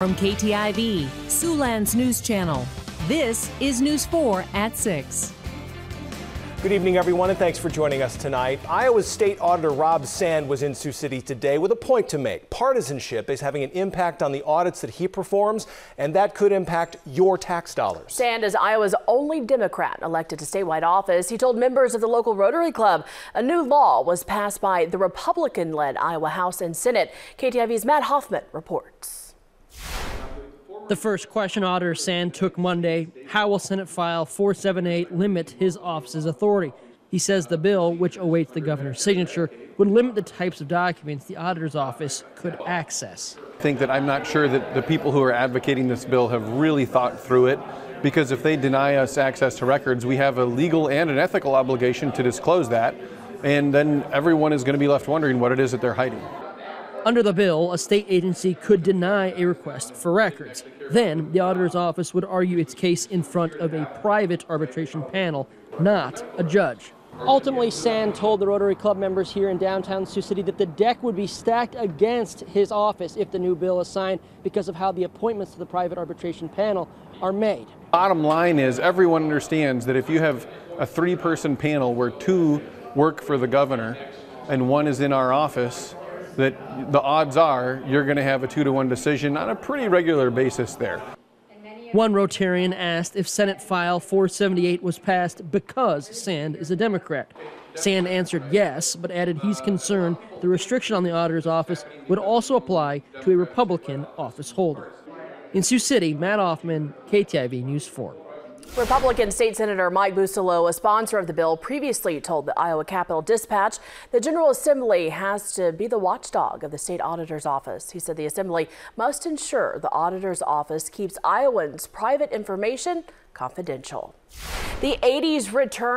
From KTIV, Siouxland's news channel, this is News 4 at 6. Good evening, everyone, and thanks for joining us tonight. Iowa's State Auditor Rob Sand was in Sioux City today with a point to make. Partisanship is having an impact on the audits that he performs, and that could impact your tax dollars. Sand is Iowa's only Democrat elected to statewide office. He told members of the local Rotary Club a new law was passed by the Republican led Iowa House and Senate. KTIV's Matt Hoffman reports. The first question Auditor Sand took Monday how will Senate File 478 limit his office's authority? He says the bill, which awaits the governor's signature, would limit the types of documents the auditor's office could access. I think that I'm not sure that the people who are advocating this bill have really thought through it because if they deny us access to records, we have a legal and an ethical obligation to disclose that, and then everyone is going to be left wondering what it is that they're hiding. Under the bill, a state agency could deny a request for records. Then the auditor's office would argue its case in front of a private arbitration panel, not a judge. Ultimately, Sand told the Rotary Club members here in downtown Sioux City that the deck would be stacked against his office if the new bill is signed because of how the appointments to the private arbitration panel are made. Bottom line is everyone understands that if you have a three person panel where two work for the governor and one is in our office, that the odds are you're going to have a two to one decision on a pretty regular basis there. One Rotarian asked if Senate File 478 was passed because Sand is a Democrat. Sand answered yes, but added he's concerned the restriction on the auditor's office would also apply to a Republican office holder. In Sioux City, Matt Hoffman, KTIV News 4. Republican State Senator Mike Bousselot, a sponsor of the bill, previously told the Iowa Capital Dispatch the General Assembly has to be the watchdog of the state auditor's office. He said the Assembly must ensure the auditor's office keeps Iowans' private information confidential. The 80s return